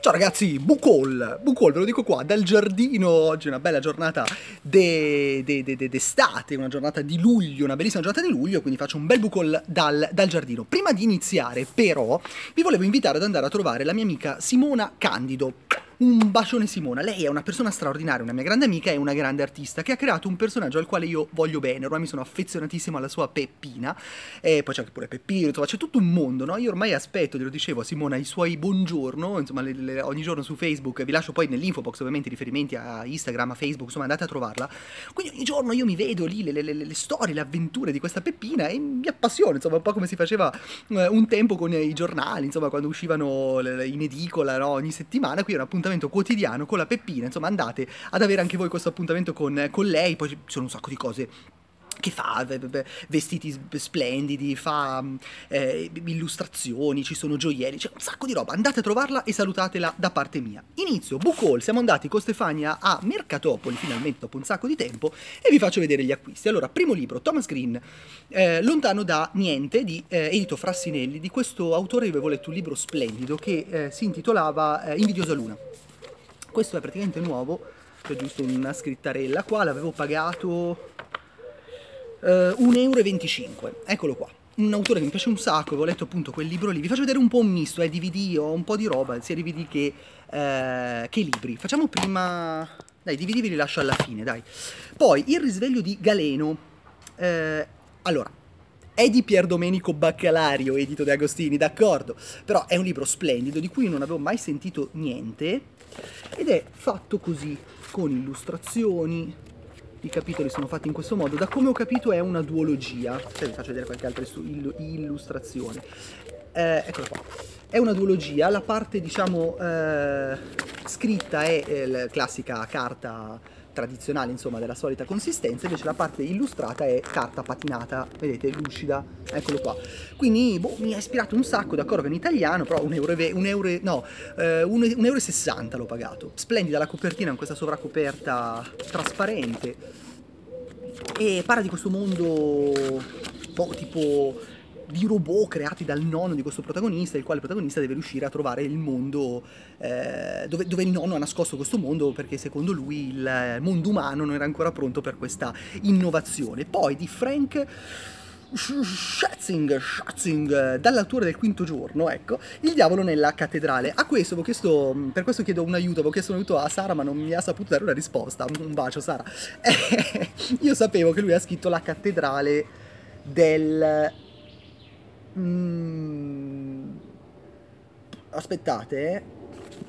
Ciao ragazzi, Bucol, Bucol, ve lo dico qua, dal giardino, oggi è una bella giornata d'estate, de, de, de, una giornata di luglio, una bellissima giornata di luglio, quindi faccio un bel Bucol dal, dal giardino. Prima di iniziare però vi volevo invitare ad andare a trovare la mia amica Simona Candido. Un bacione Simona, lei è una persona straordinaria, una mia grande amica e una grande artista che ha creato un personaggio al quale io voglio bene, ormai mi sono affezionatissimo alla sua Peppina. E poi c'è anche pure Peppino, insomma c'è tutto un mondo, no? Io ormai aspetto, glielo dicevo a Simona, i suoi buongiorno, insomma le, le, ogni giorno su Facebook, vi lascio poi nell'infobox ovviamente riferimenti a Instagram, a Facebook, insomma andate a trovarla, quindi ogni giorno io mi vedo lì le, le, storie, le avventure di questa Peppina e mi appassiona, insomma un po' come si faceva eh, un tempo con i giornali, insomma quando uscivano in edicola no? ogni settimana, qui è un appuntamento appuntamento quotidiano con la Peppina, insomma andate ad avere anche voi questo appuntamento con, con lei, poi ci sono un sacco di cose che fa vestiti splendidi, fa eh, illustrazioni, ci sono gioielli, c'è un sacco di roba. Andate a trovarla e salutatela da parte mia. Inizio book haul, siamo andati con Stefania a Mercatopoli finalmente dopo un sacco di tempo e vi faccio vedere gli acquisti. Allora, primo libro, Thomas Green, eh, Lontano da niente, di eh, Edito Frassinelli, di questo autore io avevo letto un libro splendido che eh, si intitolava eh, Invidiosa Luna. Questo è praticamente nuovo, c'è giusto una scrittarella qua, l'avevo pagato eh, 1,25 euro, eccolo qua. Un autore che mi piace un sacco, avevo letto appunto quel libro lì. Vi faccio vedere un po' un misto, eh, DVD, ho un po' di roba, sia DVD che, eh, che libri. Facciamo prima... Dai, DVD vi li lascio alla fine, dai. Poi, Il risveglio di Galeno. Eh, allora, è di Pier Domenico Baccalario, edito da Agostini, d'accordo, però è un libro splendido di cui non avevo mai sentito niente ed è fatto così, con illustrazioni, i capitoli sono fatti in questo modo, da come ho capito è una duologia, se vi faccio vedere qualche altra illustrazione, eh, eccola qua, è una duologia, la parte diciamo eh, scritta è eh, la classica carta tradizionale insomma della solita consistenza invece la parte illustrata è carta patinata vedete lucida eccolo qua. Quindi boh, mi ha ispirato un sacco d'accordo che in italiano però un euro, un euro no eh, un, un euro e 60 l'ho pagato. Splendida la copertina con questa sovracoperta trasparente. E parla di questo mondo boh, tipo di robot creati dal nonno di questo protagonista, il quale protagonista deve riuscire a trovare il mondo eh, dove, dove, il nonno ha nascosto questo mondo perché secondo lui il mondo umano non era ancora pronto per questa innovazione. Poi di Frank Schatzing, Schatzing dall'altura del quinto giorno, ecco, il diavolo nella cattedrale. A questo avevo chiesto, per questo chiedo un aiuto, avevo chiesto un aiuto a Sara ma non mi ha saputo dare una risposta. Un bacio Sara. io sapevo che lui ha scritto la cattedrale del Mm, aspettate, eh.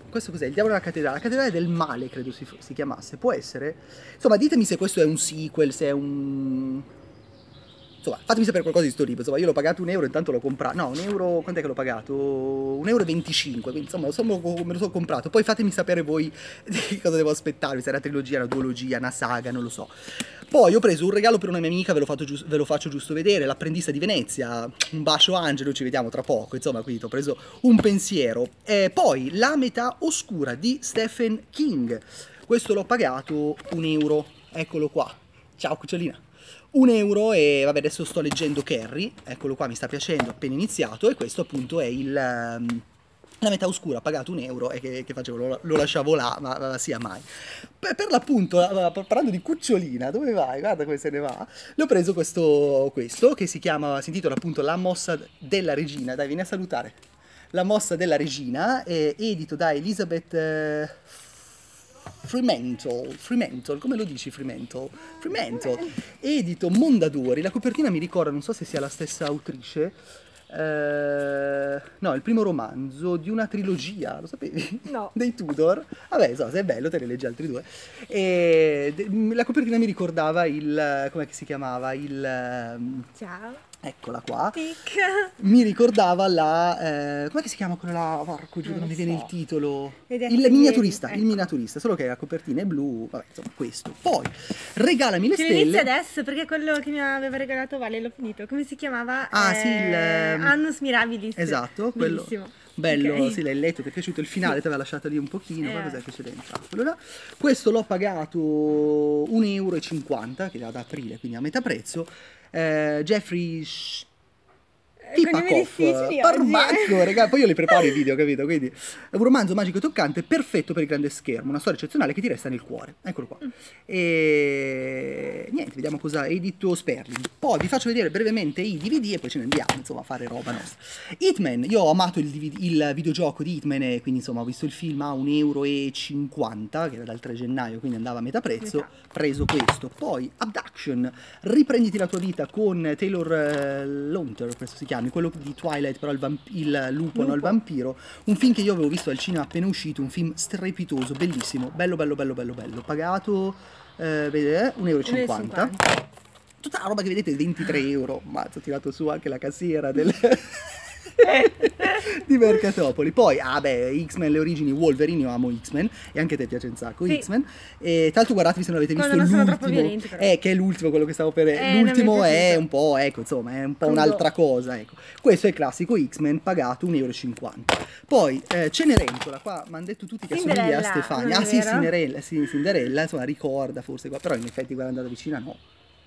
questo cos'è? Il diavolo della cattedrale, la cattedrale del male credo si, si chiamasse, può essere? Insomma ditemi se questo è un sequel, se è un insomma, fatemi sapere qualcosa di sto libro, insomma, io l'ho pagato un euro, intanto l'ho comprato, no, un euro, quant'è che l'ho pagato? Un euro e 25, quindi insomma, insomma, me lo sono comprato, poi fatemi sapere voi di cosa devo aspettarvi, se è una trilogia, una duologia, una saga, non lo so. Poi ho preso un regalo per una mia amica, ve lo, ve lo faccio giusto vedere, l'apprendista di Venezia, un bacio Angelo, ci vediamo tra poco, insomma, quindi ho preso un pensiero. E poi La metà oscura di Stephen King, questo l'ho pagato un euro, eccolo qua. Ciao cucciolina. Un euro e vabbè adesso sto leggendo Kerry, eccolo qua mi sta piacendo, appena iniziato. E questo appunto è il... Um, la metà oscura, pagato un euro e che, che facevo, lo, lo, lasciavo là, ma, ma sia mai. Per, per l'appunto, parlando di cucciolina, dove vai? Guarda come se ne va. Le ho preso questo, questo che si chiama, si intitola appunto La mossa della regina, dai vieni a salutare. La mossa della regina, è edito da Elizabeth... Eh, Fremantle, Fremantle, come lo dici Fremantle? Fremantle, edito Mondadori, la copertina mi ricorda, non so se sia la stessa autrice, eh, no, il primo romanzo di una trilogia, lo sapevi? No. Dei Tudor. Vabbè, so, se è bello te ne leggi altri due. E la copertina mi ricordava il, come si chiamava? Il... Ehm, Ciao eccola qua, Tic. mi ricordava la, eh, come si chiama quella, porco giù, non, non mi viene il titolo, il miniaturista, ecco. il miniaturista, solo che la copertina è blu, vabbè, insomma, questo. Poi, regalami le Ce stelle. Inizio adesso, perché quello che mi aveva regalato Vale l'ho finito, come si chiamava? Ah, eh, sì, il... Ehm, Annus Mirabilis. Esatto, quello. Bellissimo. Bello, okay. sì, l'hai letto, ti è piaciuto il finale, sì. ti aveva lasciato lì un pochino, eh. cos'è che c'è dentro? Allora, questo l'ho pagato 1,50 euro, che era da aprile, quindi a metà prezzo, eh, Jeffrey difficili oggi. Parbacco, raga, poi io li preparo i video, capito? Quindi è un romanzo magico e toccante, perfetto per il grande schermo, una storia eccezionale che ti resta nel cuore. Eccolo qua. Mm. E niente, vediamo cosa edito Sperling. Poi vi faccio vedere brevemente i DVD e poi ce ne andiamo, insomma, a fare roba nostra. Hitman, io ho amato il, DVD il videogioco di Hitman e quindi insomma ho visto il film a 1,50 euro, che era dal 3 gennaio, quindi andava a metà prezzo, Metà. preso questo. Poi Abduction, riprenditi la tua vita con Taylor eh, Lautner, questo si chiama, quello di Twilight, però il, vamp- il lupo, no, il Lupo. vampiro. Un film che io avevo visto al cinema appena uscito, un film strepitoso, bellissimo, bello, bello, bello, bello, bello. Pagato, eh, vedete, 1,50 euro. 1,50. Tutta la roba che vedete 23 euro, mazzo, ho tirato su anche la cassiera del... Mercatopoli. Poi, ah beh, X-Men, le origini, Wolverine, io amo X-Men e anche te piace un sacco Sì. X-Men. E tra l'altro guardatevi se non avete visto non l'ultimo. Eh, che è l'ultimo, quello che stavo per... Eh, l'ultimo è un po', ecco, insomma, è un po' un'altra cosa, ecco. Questo è il classico X-Men pagato 1,50 euro. Poi eh, Cenerentola, qua mi hanno detto tutti che assomiglia a Stefania. Ah sì? Cinderella, sì, Cinderella, insomma, ricorda forse qua, però in effetti guardando da vicina no.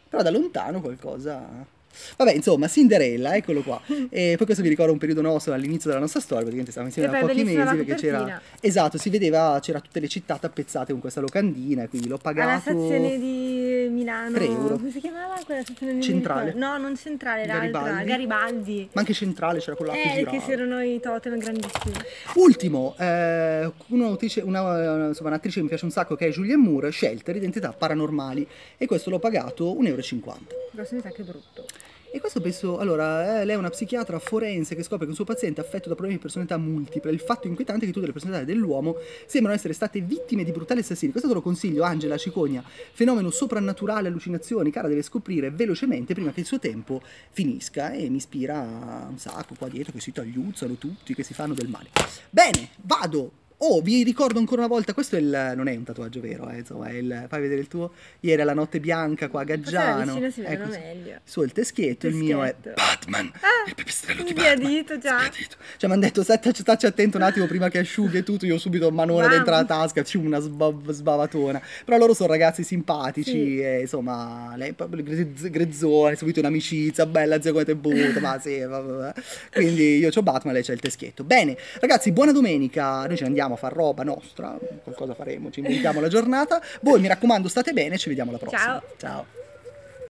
Però da lontano qualcosa... Vabbè, insomma, Cinderella, eccolo qua. E poi questo vi ricorda un periodo nostro all'inizio della nostra storia, praticamente stavamo insieme da pochi mesi perché c'era... Esatto, si vedeva, c'era tutte le città tappezzate con questa locandina, quindi l'ho pagato... Alla stazione di Milano. 3 euro. Come si chiamava quella stazione? Mi Centrale. No, non centrale, l'altra. Garibaldi. Garibaldi. Ma anche centrale c'era che Eh, girava. che c'erano i totem grandissimi. Ultimo, eh, un'autrice, una, insomma, un'attrice che mi piace un sacco che è Julianne Moore, Shelter, Identità Paranormali, e questo l'ho pagato 1,50 euro. Se mi sa che brutto. E questo penso, allora, eh, lei è una psichiatra forense che scopre che un suo paziente è affetto da problemi di personalità multiple. Il fatto inquietante è che tutte le personalità dell'uomo sembrano essere state vittime di brutali assassini. Questo te lo consiglio, Angela Cicogna. Fenomeno soprannaturale, allucinazioni. Cara deve scoprire velocemente prima che il suo tempo finisca. E mi ispira un sacco qua dietro che si tagliuzzano tutti, che si fanno del male. Bene, vado. Oh, vi ricordo ancora una volta, questo è il, non è un tatuaggio vero, eh, insomma, è il, fai vedere il tuo, ieri è la notte bianca qua a Forse Gaggiano. vicino si vedono Ecco, meglio. su il teschetto, il mio è. Batman, Ah, il pipistrello di il Batman. sbiadito già. Sbiadito. Cioè mi hanno detto stacci, attento un attimo prima che asciughi e tutto, io subito manone Mamma. dentro la tasca, c'è una sba- sbavatona. Però loro sono ragazzi simpatici Sì. e insomma, lei proprio grezz- grezzone, subito un'amicizia, bella zia come te butta, ma sì, vabbè. Quindi io ho Batman, lei c'è il teschetto. Bene, ragazzi, buona domenica, noi ce ne andiamo a far roba nostra, qualcosa faremo, ci inventiamo la giornata. Voi mi raccomando state bene, ci vediamo alla prossima. Ciao. Ciao.